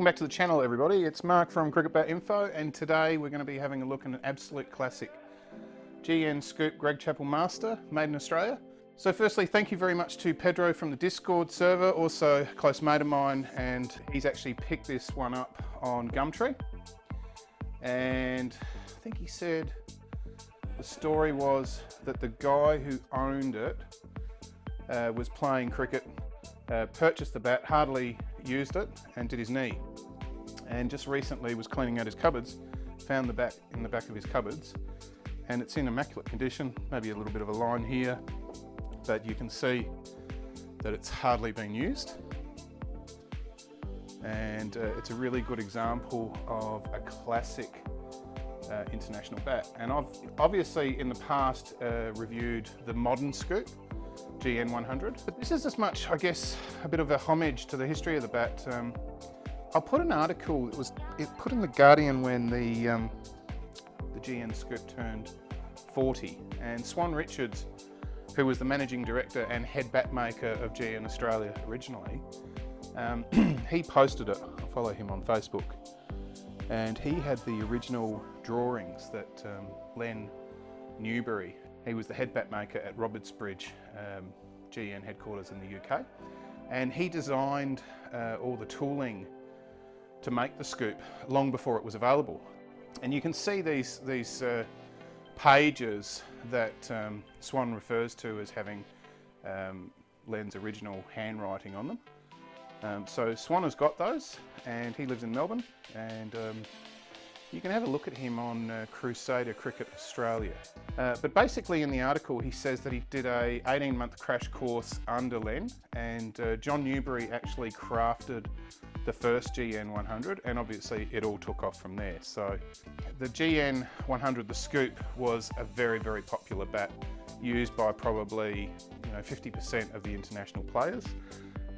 back to the channel everybody. It's Mark from Cricket Bat Info and today we're going to be having a look at an absolute classic GN Scoop Greg Chappell Master made in Australia. So firstly thank you very much to Pedro from the Discord server, also a close mate of mine and he's actually picked this one up on Gumtree and I think he said the story was that the guy who owned it uh, was playing cricket, uh, purchased the bat, hardly used it and did his knee. And just recently was cleaning out his cupboards, found the bat in the back of his cupboards and it's in immaculate condition, maybe a little bit of a line here, but you can see that it's hardly been used. And uh, it's a really good example of a classic uh, international bat. And I've obviously in the past uh, reviewed the modern scoop, GN100. But this is as much, I guess, a bit of a homage to the history of the bat. Um, I'll put an article, it was it put in The Guardian when the, um, the GN Scoop turned 40 and Swan Richards, who was the managing director and head bat maker of GN Australia originally, um, he posted it, I follow him on Facebook, and he had the original drawings that um, Len Newbery he was the head bat maker at Robertsbridge um, GN headquarters in the UK. And he designed uh, all the tooling to make the scoop long before it was available. And you can see these, these uh, pages that um, Swan refers to as having um, Len's original handwriting on them. Um, so Swan has got those and he lives in Melbourne and um, you can have a look at him on uh, Crusader Cricket Australia. Uh, but basically in the article he says that he did a 18 month crash course under Len and uh, John Newbery actually crafted the first GN 100 and obviously it all took off from there. So the GN 100, the Scoop, was a very, very popular bat used by probably you know 50% of the international players.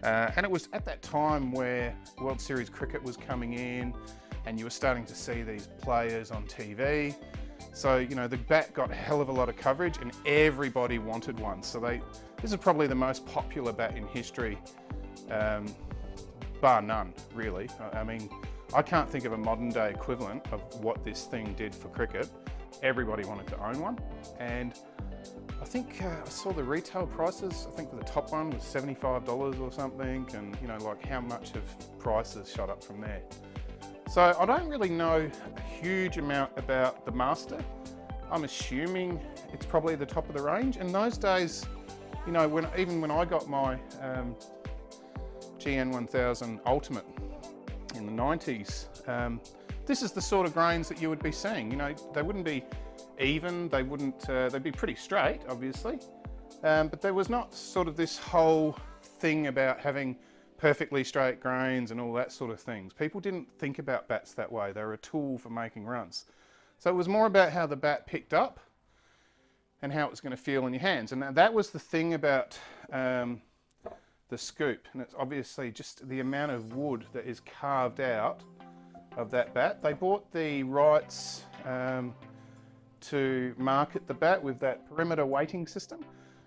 Uh, and it was at that time where World Series cricket was coming in, and you were starting to see these players on TV. So, you know, the bat got a hell of a lot of coverage and everybody wanted one. So they, this is probably the most popular bat in history, um, bar none, really. I mean, I can't think of a modern day equivalent of what this thing did for cricket. Everybody wanted to own one. And I think uh, I saw the retail prices. I think the top one was $75 or something. And, you know, like how much have prices shot up from there. So I don't really know a huge amount about the Master. I'm assuming it's probably the top of the range. In those days, you know, when even when I got my um, GN1000 Ultimate in the 90s, um, this is the sort of grains that you would be seeing. You know, they wouldn't be even, they wouldn't, uh, they'd be pretty straight, obviously. Um, but there was not sort of this whole thing about having perfectly straight grains and all that sort of things. People didn't think about bats that way. They were a tool for making runs. So it was more about how the bat picked up and how it was going to feel in your hands. And that was the thing about um, the scoop. And it's obviously just the amount of wood that is carved out of that bat. They bought the rights um, to market the bat with that perimeter weighting system,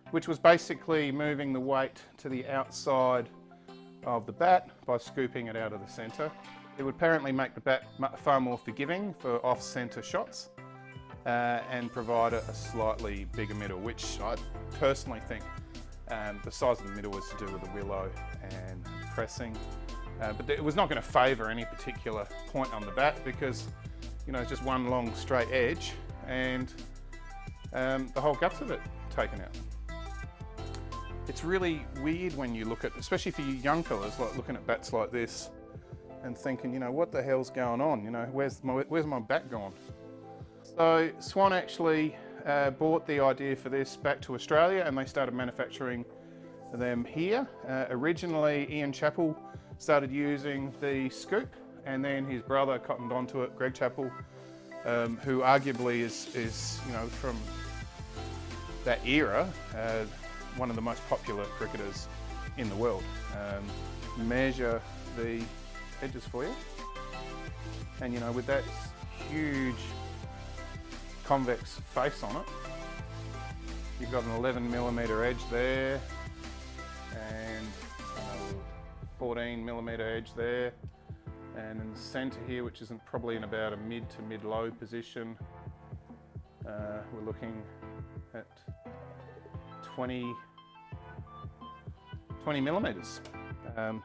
which was basically moving the weight to the outside of the bat by scooping it out of the centre. It would apparently make the bat far more forgiving for off-centre shots uh, and provide a, slightly bigger middle, which I personally think um, the size of the middle was to do with the willow and pressing. Uh, but it was not going to favour any particular point on the bat because, you know, it's just one long straight edge and um, the whole guts of it taken out it's really weird when you look at, especially for you young fellas, like looking at bats like this and thinking, you know, what the hell's going on? You know, where's my, where's my bat gone? So Swan actually uh, bought the idea for this back to Australia and they started manufacturing them here. Uh, originally, Ian Chappell started using the scoop and then his brother cottoned onto it, Greg Chappell, um, who arguably is, is, you know, from that era, uh, one of the most popular cricketers in the world. Um, measure the edges for you. And you know, with that huge convex face on it, you've got an 11 millimeter edge there and a 14 millimeter edge there. And in the center here, which isn't probably in about a mid to mid-low position, uh, we're looking at 20, 20 millimeters. Um,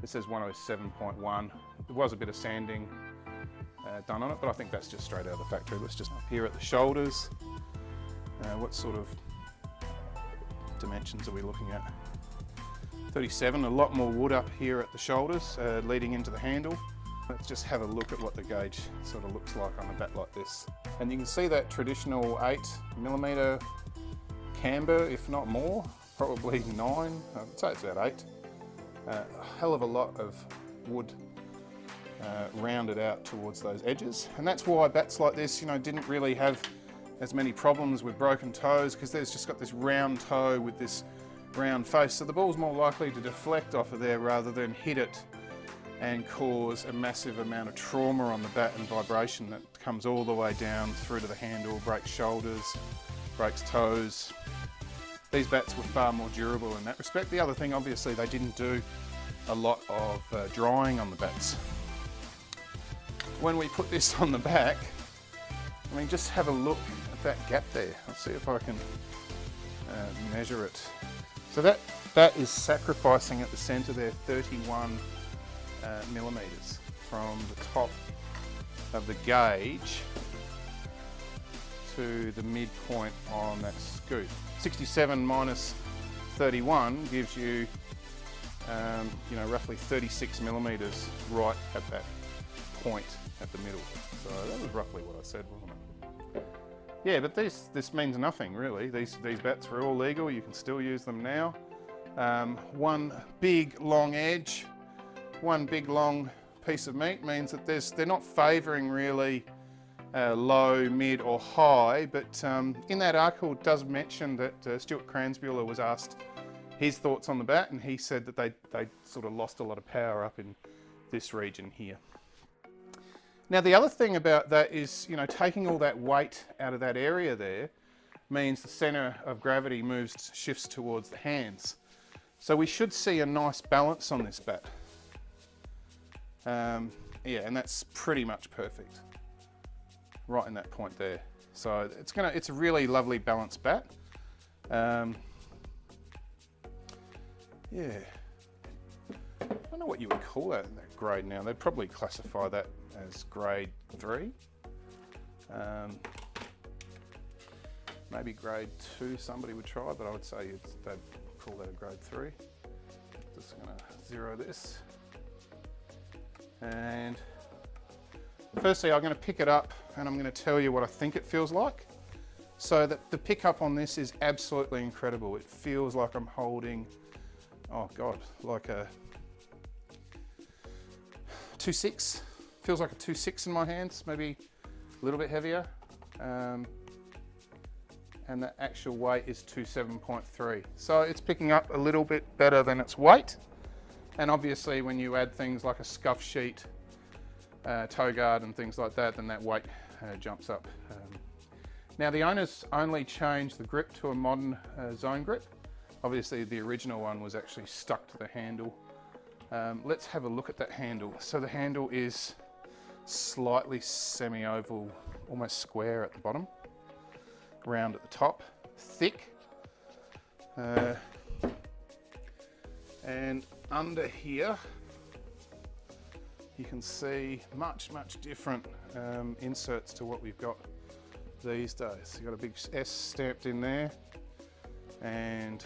this says 107.1. There was a bit of sanding uh, done on it, but I think that's just straight out of the factory. Let's just here at the shoulders. Uh, what sort of dimensions are we looking at? 37, a lot more wood up here at the shoulders, uh, leading into the handle. Let's just have a look at what the gauge sort of looks like on a bat like this. And you can see that traditional 8 millimeter camber, if not more, probably 9, I'd say it's about 8. Uh, a hell of a lot of wood uh, rounded out towards those edges. And that's why bats like this, you know, didn't really have as many problems with broken toes because there's just got this round toe with this round face. So the ball's more likely to deflect off of there rather than hit it and cause a massive amount of trauma on the bat and vibration that comes all the way down through to the handle, breaks shoulders, breaks toes. These bats were far more durable in that respect. The other thing, obviously, they didn't do a lot of uh, drying on the bats. When we put this on the back, I mean, just have a look at that gap there. Let's see if I can uh, measure it. So that, that is sacrificing at the center there 31 uh, millimeters from the top of the gauge to the midpoint on that scoop. 67 minus 31 gives you, um, you know, roughly 36 millimeters right at that point at the middle. So that was roughly what I said, wasn't it? Yeah, but this, this means nothing really. These, these bats were all legal, you can still use them now. Um, one big long edge, one big long piece of meat means that there's, they're not favouring really uh, low, mid or high, but um, in that article it does mention that uh, Stuart Kransbuehler was asked his thoughts on the bat and he said that they, they sort of lost a lot of power up in this region here. Now the other thing about that is, you know, taking all that weight out of that area there means the center of gravity moves, shifts towards the hands. So we should see a nice balance on this bat. Um, yeah, and that's pretty much perfect. Right in that point there. So it's gonna, it's a really lovely balanced bat. Um, yeah. I don't know what you would call that, that grade now. They'd probably classify that as grade three. Um, maybe grade two somebody would try, but I would say they'd call that a grade three. Just gonna zero this. And firstly, I'm gonna pick it up and I'm gonna tell you what I think it feels like. So that the pickup on this is absolutely incredible. It feels like I'm holding, oh God, like a 2.6 feels like a 2.6 in my hands, maybe a little bit heavier. Um, and the actual weight is 27.3. So it's picking up a little bit better than its weight. And obviously when you add things like a scuff sheet, uh, toe guard and things like that, then that weight uh, jumps up. Um, now the owners only changed the grip to a modern uh, zone grip. Obviously the original one was actually stuck to the handle. Um, let's have a look at that handle. So the handle is slightly semi-oval, almost square at the bottom, round at the top, thick. Uh, and under here, you can see much, much different um, inserts to what we've got these days. You've got a big S stamped in there and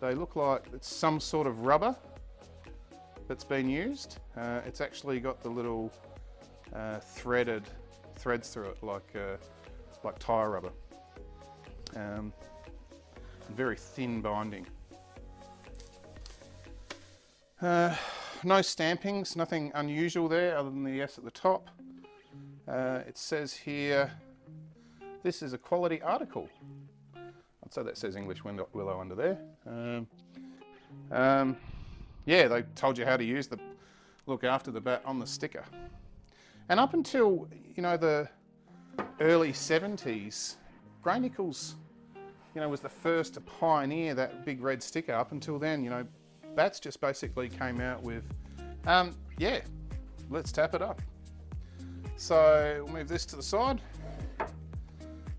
they look like it's some sort of rubber that's been used. Uh, it's actually got the little uh, threaded threads through it like, uh, like tyre rubber. Um, very thin binding. No stampings, nothing unusual there other than the S at the top. Uh, it says here, this is a quality article. I'd say that says English Willow under there. Um, um, yeah, they told you how to use the, look after the bat on the sticker. And up until, you know, the early 70s, Gray-Nicolls, you know, was the first to pioneer that big red sticker. Up until then, you know, bats just basically came out with Um, yeah, let's tap it up. So we'll move this to the side.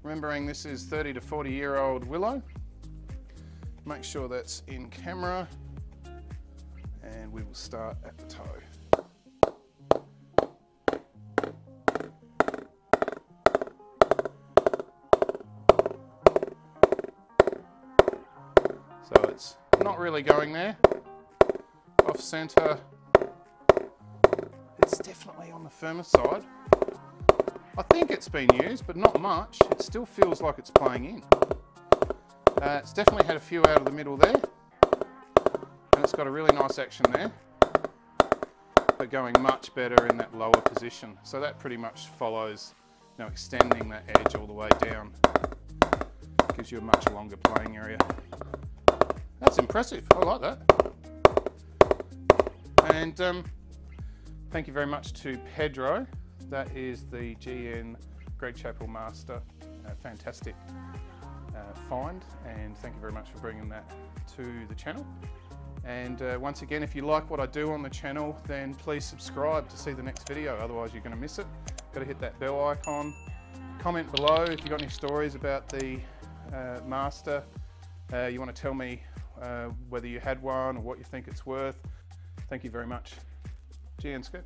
Remembering this is 30 to 40 year old willow. Make sure that's in camera and we will start at the toe. So it's not really going there. Off center. It's definitely on the firmer side. I think it's been used, but not much. It still feels like it's playing in. Uh, it's definitely had a few out of the middle there. And it's got a really nice action there. But going much better in that lower position. So that pretty much follows, you know, extending that edge all the way down. Gives you a much longer playing area. That's impressive. I like that. And um, thank you very much to Pedro. That is the GN Greg Chappell Master. Fantastic uh, find and thank you very much for bringing that to the channel. And uh, once again, if you like what I do on the channel, then please subscribe to see the next video, otherwise you're going to miss it. Got to hit that bell icon. Comment below if you've got any stories about the uh, Master. Uh, you want to tell me uh, whether you had one or what you think it's worth. Thank you very much. GN Scoop.